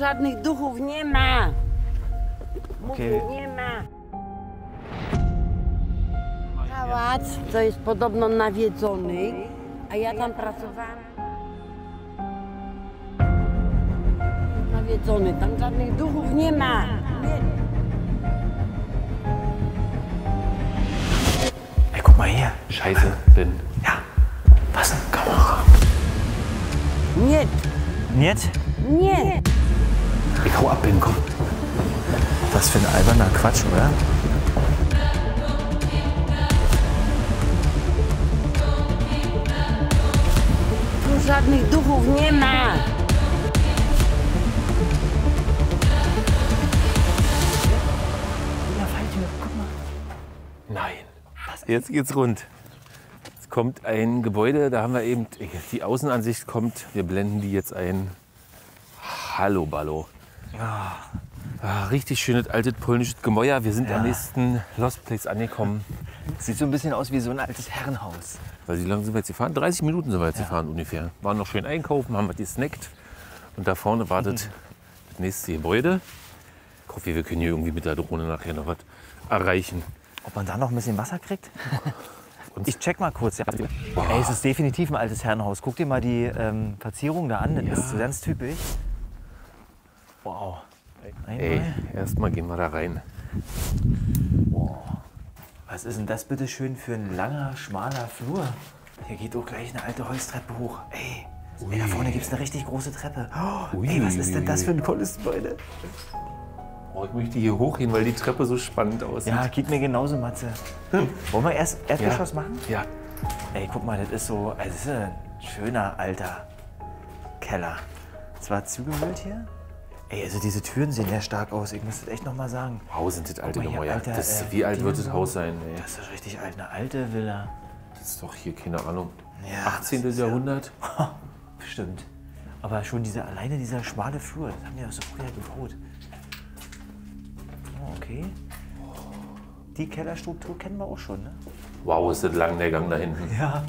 żadnych duchów nie ma. Mówię, nie ma. Pałac to jest podobno nawiedzony, a ja tam pracowałam. Nawiedzony, tam żadnych duchów nie ma. Nie. Ey, guck mal hier. Scheiße, bin. Ja. Was denn? Kamera. Nie, Niet? nie. Ich hau ab, bin, komm. Was für ein alberner Quatsch, oder? Tu żadnych duchów nie ma. Nein. Jetzt geht's rund. Es kommt ein Gebäude, da haben wir eben, die Außenansicht kommt, wir blenden die jetzt ein. Hallo Ballo. Ja. Ah, richtig schönes altes polnisches Gemäuer. Wir sind am nächsten Lost Place angekommen. Sieht so ein bisschen aus wie so ein altes Herrenhaus. Weil wie lange sind wir jetzt gefahren? 30 Minuten sind wir jetzt gefahren ungefähr. Waren noch schön einkaufen, haben was gesnackt. Und da vorne wartet das nächste Gebäude. Ich hoffe, wir können hier irgendwie mit der Drohne nachher noch was erreichen. Ob man da noch ein bisschen Wasser kriegt? Ich check mal kurz. Ja. Ey, es ist definitiv ein altes Herrenhaus. Guck dir mal die ähm, Verzierung da an. Das ist so ganz typisch. Wow. Einmal. Ey, erstmal gehen wir da rein. Was ist denn das bitte schön für ein langer, schmaler Flur? Hier geht auch gleich eine alte Holztreppe hoch. Ey, ey da vorne gibt es eine richtig große Treppe. Oh, ey, was ist denn das für ein tolles Gebäude? Oh, ich möchte hier hochgehen, weil die Treppe so spannend aussieht. Ja, geht mir genauso, Matze. Wollen wir erst Erdgeschoss machen? Ja. Ey, guck mal, das ist so, also das ist ein schöner alter Keller. Zwar zugemüllt hier. Ey, also diese Türen sehen ja stark aus. Ich muss das echt noch mal sagen. Wow, sind das alte alter, Das, äh, wie alt wird das. Haus sein? Ey? Das ist richtig alt, eine alte Villa. Das ist doch hier, keine Ahnung, Ja, 18. das ist ja- Jahrhundert. Bestimmt. Aber schon diese, alleine dieser schmale Flur, das haben die doch so früher gebaut. Oh, okay. Die Kellerstruktur kennen wir auch schon, ne? Wow, ist das lang der Gang da hinten. Ja.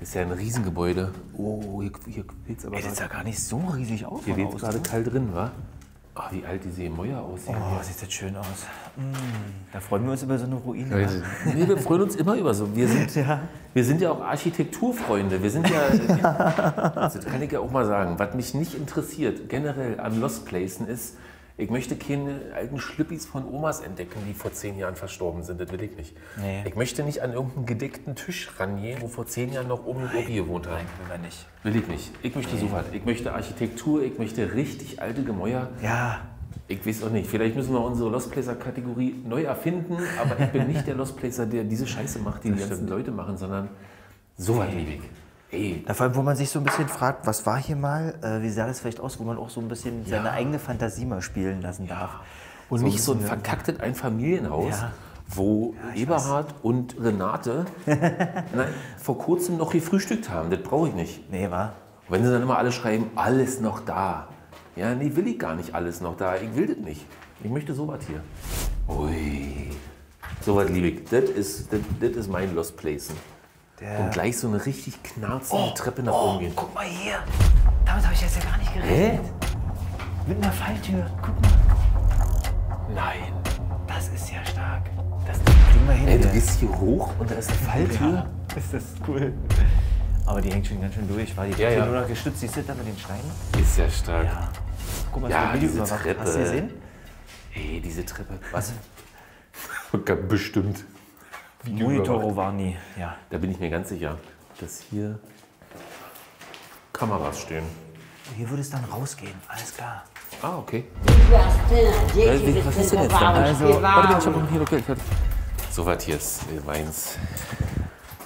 Ist ja ein Riesengebäude. Oh, hier, hier weht's aber Ey, das gerade. sah gar nicht so riesig aus. Hier weht's außen, gerade ne? kalt drin, wa? Ah, wie alt diese Gemäuer aussehen. Oh, sieht das schön aus. Mm, da freuen wir uns über so eine Ruine. Ja. Nee, wir freuen uns immer über so. Wir sind, wir sind ja auch Architekturfreunde. Wir sind ja, also, das kann ich ja auch mal sagen, was mich nicht interessiert, generell an Lost Placen ist, ich möchte keine alten Schlüppis von Omas entdecken, die vor zehn Jahren verstorben sind. Das will ich nicht. Nee. Ich möchte nicht an irgendeinen gedeckten Tisch rangehen, wo vor zehn Jahren noch Omi und Opi gewohnt haben. Nein, will man nicht. Will ich nicht. Ich möchte so was. Ich möchte Architektur, ich möchte richtig alte Gemäuer. Ja, Ich weiß auch nicht. Vielleicht müssen wir unsere Lost Placer-Kategorie neu erfinden, aber ich bin nicht der Lost Placer, der diese Scheiße macht, die die ganzen Leute machen, sondern so was liebe ich. Ey, Ja, vor allem, wo man sich so ein bisschen fragt, was war hier mal, äh, wie sah das vielleicht aus, wo man auch so ein bisschen seine eigene Fantasie mal spielen lassen darf. und nicht so ein verkacktes Einfamilienhaus, Ja. wo Eberhard und Renate nein, vor kurzem noch gefrühstückt haben. Das brauche ich nicht. Nee, war? Wenn sie dann immer alle schreiben, alles noch da. Ja, nee, will ich gar nicht alles noch da. Ich will das nicht. Ich möchte sowas hier. Ui. Sowas liebe ich. Das ist, das, das ist mein Lost Placen. Und gleich so eine richtig knarzende Treppe nach oben gehen. Guck mal hier. Damit habe ich jetzt ja gar nicht gerechnet. Mit einer Falltür. Guck mal. Nein. Das ist ja stark. Das kriegen wir hin. Ey, du hier. gehst hier hoch und da ist eine Falltür. Ja, ist das cool. Aber die hängt schon ganz schön durch. War die Ja, ja, nur noch gestützt? Siehst du da mit den Steinen? Ist ja stark. Ja. Guck mal, Ja, diese überwacht. Treppe. Hast du gesehen? Ey, diese Treppe. Was? Bestimmt. Monitoro waren nie. Ja. Da bin ich mir ganz sicher, dass hier Kameras stehen. Hier würde es dann rausgehen. Alles klar. Ah, okay. Wie- Was ist denn jetzt da? występowały, Warte, śpiewały. ich hab hier, okay. So was hier ist meins.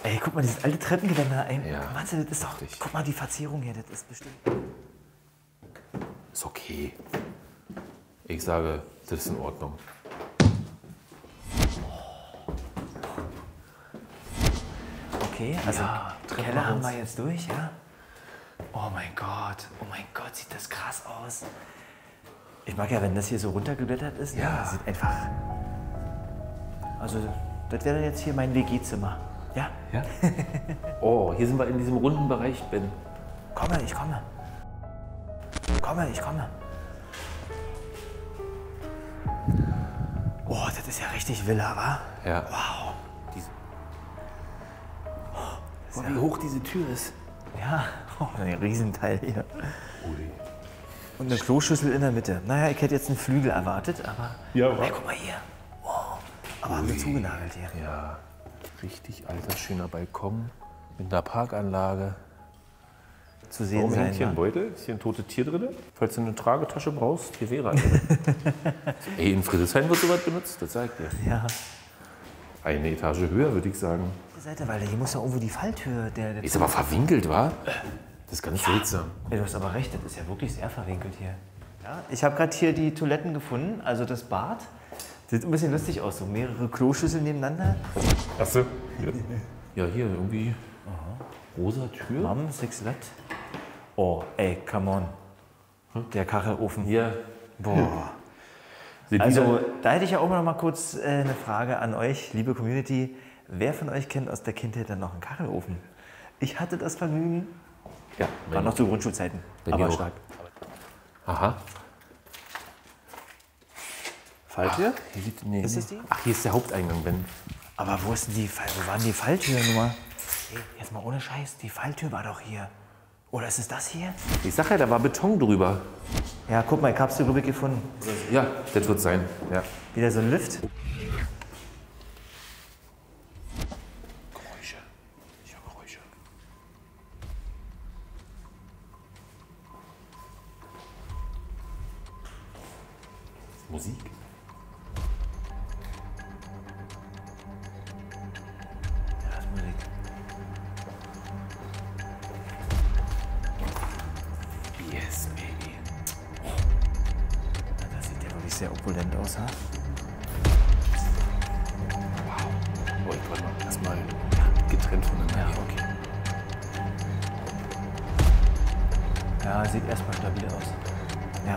Ey, guck mal, dieses alte Treppengeländer. Ey, Ja. Matze, das ist doch. Richtig. Guck mal, die Verzierung hier, das ist bestimmt. Ist okay. Ich sage, das ist in Ordnung. Okay, also ja, Keller haben wir jetzt durch, ja? Oh mein Gott, oh mein Gott, sieht das krass aus. Ich mag ja, wenn das hier so runtergeblättert ist. Ne? Ja. Das Sieht einfach. Also, das wäre jetzt hier mein WG-Zimmer. Ja? Ja. oh, hier sind wir in diesem runden Bereich, Ben. Komme, ich komme. Komme, ich komme. Oh, das ist ja richtig Villa, wa? Ja. Wow. Oh, wie hoch diese Tür ist. Ja, oh, ein Riesenteil hier. Und eine Kloschüssel in der Mitte. Naja, ich hätte jetzt einen Flügel erwartet, aber. Ja, Ey, guck mal hier. Wow. Aber haben wir zugenagelt hier. Ja, richtig alter, schöner Balkon mit einer Parkanlage. Zu sehen Warum sein. hängt hier ein. Beutel? Ist hier ein totes Tier drin? Falls du eine Tragetasche brauchst, hier wäre eine. Ey, in Friedrichshain wird sowas benutzt, das ich dir. Ja. Eine Etage höher, würde ich sagen. Die Seite, weil hier muss ja irgendwo die Falltür. Der, der Ist aber verwinkelt, wa? Das ist ganz seltsam. Ja, du hast aber recht, das ist ja wirklich sehr verwinkelt hier. Ja, ich habe gerade hier die Toiletten gefunden, also das Bad. Sieht ein bisschen lustig aus, so mehrere Kloschüsseln nebeneinander. Achso. Ja, hier irgendwie rosa Tür. Mom, six let. Oh, ey, come on. Der Kachelofen. Hier. Boah. Also, da hätte ich ja auch noch mal kurz äh, eine Frage an euch, liebe Community. Wer von euch kennt aus der Kindheit dann noch einen Kachelofen? Ich hatte das Vergnügen, ja, war noch zu Grundschulzeiten, aber stark. Aha. Falltür? Hier sieht, nee, Ist nee. es die? Ach, hier ist der Haupteingang, Ben. Aber wo ist denn die Fall, wo waren die Falltürnummer? Hey, jetzt mal ohne Scheiß, die Falltür war doch hier. Oder ist es das hier? Ich sag ja, da war Beton drüber. Ja, guck mal, ich hab's hier gefunden. Ja, das wird sein. Ja. Wieder so ein Lift. Yes, baby. Ja, das sieht ja wirklich sehr opulent aus, ha? Oh, ich wollte mal erstmal getrennt voneinander. Ja, okay. Ja, sieht erstmal stabil aus. Ja.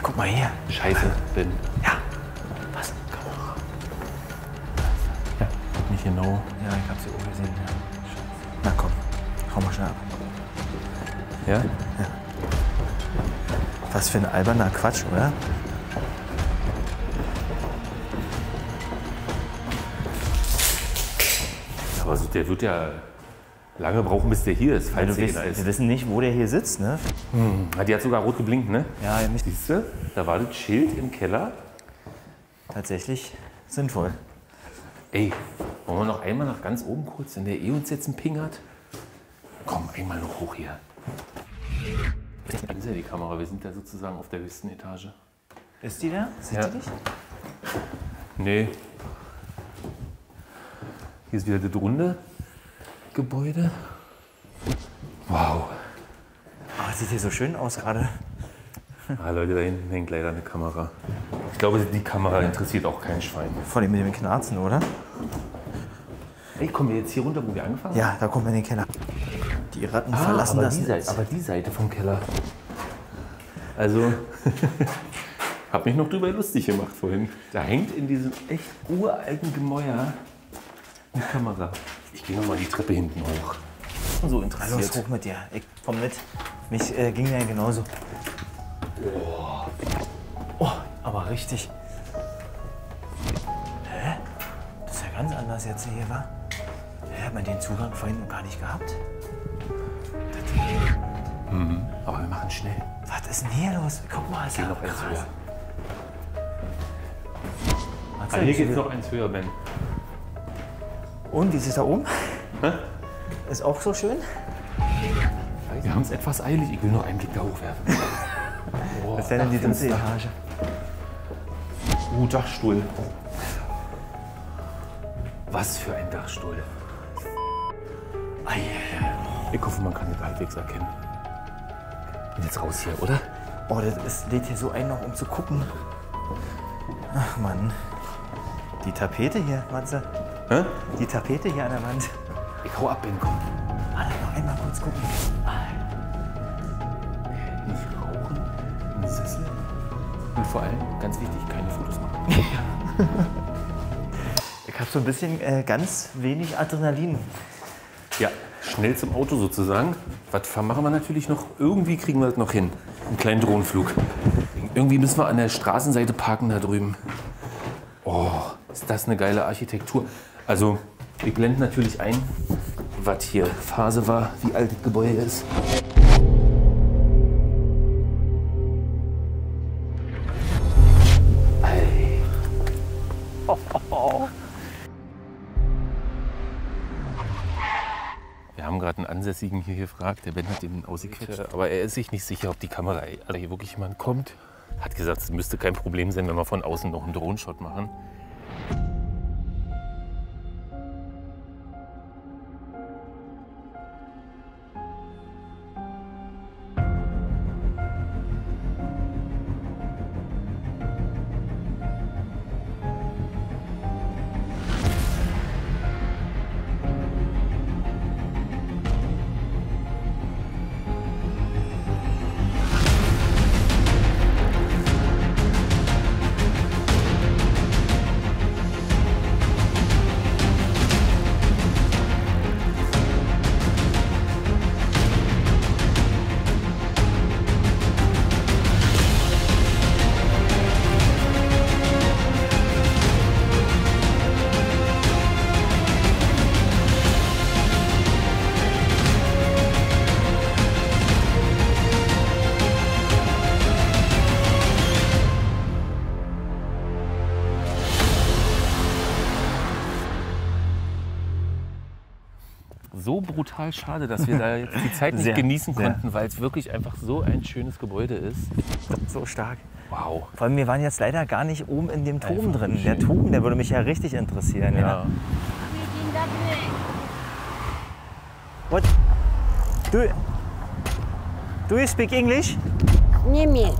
Hey, guck mal hier. Scheiße, Ben. Ja. Was? Kamera. Ja, nicht genau. Ja, ich hab sie oben gesehen. Ja. Na komm, hau mal schnell ab. Ja? Was für ein alberner Quatsch, oder? Aber der wird ja lange brauchen, bis der hier ist, falls du weißt, da wir wissen nicht, wo der hier sitzt, ne? Ah, Die hat sogar rot geblinkt, ne? Ja, nicht Siehst du? Da war das Schild im Keller. tatsächlich sinnvoll. Ey, wollen wir noch einmal nach ganz oben kurz, wenn der eh uns jetzt einen Ping hat? Komm, einmal noch hoch hier. Das ist ja die Kamera, wir sind ja sozusagen auf der höchsten Etage. Ist die da? Sieht Ja. die dich? Nee. Hier ist wieder das runde Gebäude. Wow. Oh, sieht hier so schön aus gerade. Ah, Leute, da hinten hängt leider eine Kamera. Ich glaube, die Kamera interessiert auch kein Schwein. Vor allem mit dem Knarzen, oder? Ey, kommen wir jetzt hier runter, wo wir angefangen haben? Ja, da kommt man in den Keller. Die Ratten Ah, verlassen aber das die. Seite, aber die Seite vom Keller. Also, hab mich noch drüber lustig gemacht vorhin. Da hängt in diesem echt uralten Gemäuer eine Kamera. Ich gehe nochmal die Treppe hinten hoch. So Los, interessiert. hoch mit dir. Ich komm mit. Mich äh, ging ja genauso. Oh, aber richtig. Hä? Das ist ja ganz anders jetzt hier, wa? Hä, hat man den Zugang vorhin noch gar nicht gehabt? Aber wir machen schnell. Was ist denn hier los? Guck mal, ist ja noch eins höher. Ja hier geht's so- noch eins höher, Ben. Und, wie ist es da oben? Ist auch so schön? Wir haben es etwas eilig. Ich will noch einen Blick da hochwerfen. Oh, Was wäre denn die dritte. Etage? Uh, Dachstuhl. Was für ein Dachstuhl. Ich hoffe, man kann den halbwegs erkennen. Bin jetzt raus hier, oder? Oh, das ist, lädt hier so ein noch, um zu gucken. Ach Mann. Die Tapete hier, Matze. Hä? Die Tapete hier an der Wand. Ich hau ab, Ben, komm. Warte, noch einmal kurz gucken. Nicht rauchen, ein Sessel. Und vor allem, ganz wichtig, keine Fotos machen. Ich habe so ein bisschen äh, ganz wenig Adrenalin. Ja, schnell zum Auto sozusagen. Was machen wir natürlich noch? Irgendwie kriegen wir das noch hin. Einen kleinen Drohnenflug. Irgendwie müssen wir an der Straßenseite parken da drüben. Oh, ist das eine geile Architektur. Also, wir blenden natürlich ein, was hier Phase war, wie alt das Gebäude ist. Wir haben gerade einen Ansässigen hier gefragt, der Ben hat ihn ausgequetscht. Aber er ist sich nicht sicher, ob die Kamera, also hier wirklich jemand kommt. Hat gesagt, es müsste kein Problem sein, wenn wir von außen noch einen Drohnenshot machen. So brutal schade, dass wir da jetzt die Zeit nicht Sehr, genießen sehr. konnten, weil es wirklich einfach so ein schönes Gebäude ist. So stark. Wow. Vor allem, wir waren jetzt leider gar nicht oben in dem Turm drin. Der Turm, der würde mich ja richtig interessieren. Ja. Ja. What? Do, do you speak English? Niemiec.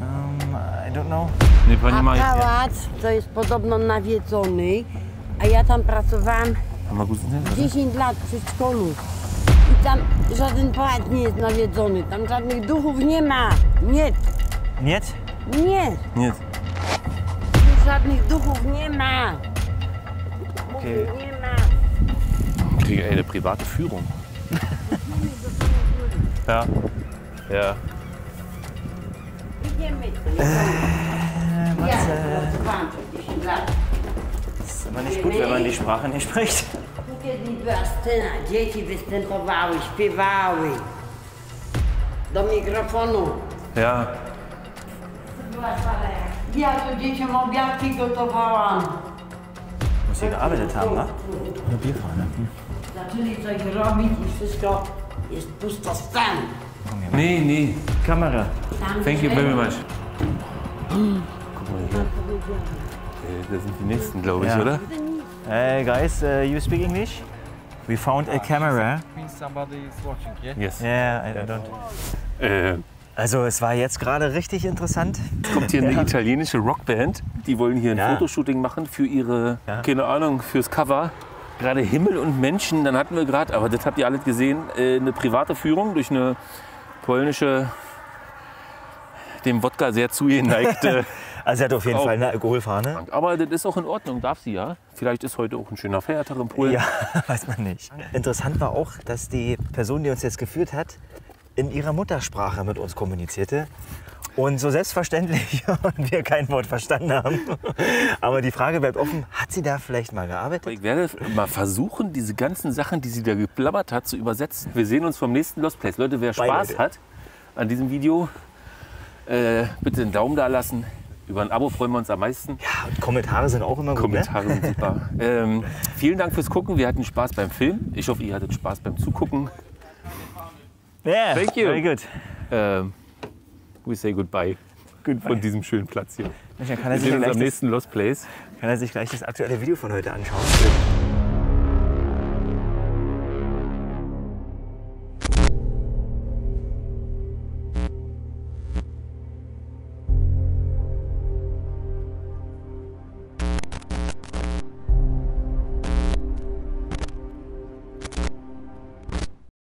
Um, I don't know. Nee, pani ma, pałac to jest podobno nawiedzony, a ja tam pracowałam ma kuzynę? 10 lat przedszkolu. I tam żaden pałac nie jest nawiedzony, tam żadnych duchów nie ma. Nie, Niet? nie, Nie. tu żadnych duchów nie ma. Okay. nie ma. Kriege eine private Führung. ja. Ja. Idziemy. Äh, Ja pracowałam przez 10 lat. Ist immer nicht gut, wenn man die Sprache nicht spricht. Tu kiedyś była scena, dzieci występowały, śpiewały. Do mikrofonu. Ja. Ja tu dzieciom obiadki gotowałam. Muss hier gearbeitet haben, wa? Eine Bierfahne. Zaczęli coś robić i wszystko jest pusto stan. Nee, nee. Kamera. Thank you very much. Guck mal hier. Das sind die nächsten, glaube ich, Ja. oder? Hey guys, uh, you speak English? We found a camera. means somebody is watching, yeah? Yes. Yeah, I don't. Äh, Also es war jetzt gerade richtig interessant. kommt hier eine italienische Rockband. Die wollen hier ein Ja. Fotoshooting machen für ihre, Ja. keine Ahnung, fürs Cover. Gerade Himmel und Menschen, dann hatten wir gerade, aber das habt ihr alles gesehen, äh, eine private Führung durch eine polnische, dem Wodka sehr zugeneigte. Also er hat auf jeden Oh. Fall eine Alkoholfahne. aber das ist auch in Ordnung, darf sie ja. Vielleicht ist heute auch ein schöner Feiertag in Polen. Ja, weiß man nicht. Interessant war auch, dass die Person, die uns jetzt geführt hat, in ihrer Muttersprache mit uns kommunizierte. Und so selbstverständlich und wir kein Wort verstanden haben. Aber die Frage bleibt offen, hat sie da vielleicht mal gearbeitet? Ich werde mal versuchen, diese ganzen Sachen, die sie da geplappert hat, zu übersetzen. Wir sehen uns vom nächsten Lost Place. Leute, wer Bye, Spaß Leute. hat an diesem Video, äh, bitte einen Daumen da lassen. Über ein Abo freuen wir uns am meisten. Ja, und Kommentare sind auch immer gut. Kommentare sind super. ähm, vielen Dank fürs Gucken. Wir hatten Spaß beim Film. Ich hoffe, ihr hattet Spaß beim Zugucken. Ne? Yeah, Thank you. Very good. Ähm, we say goodbye Goodbye. von diesem schönen Platz hier. Dann kann er, Wir sich sehen uns gleich am nächsten Lost Place. kann er sich gleich das aktuelle Video von heute anschauen.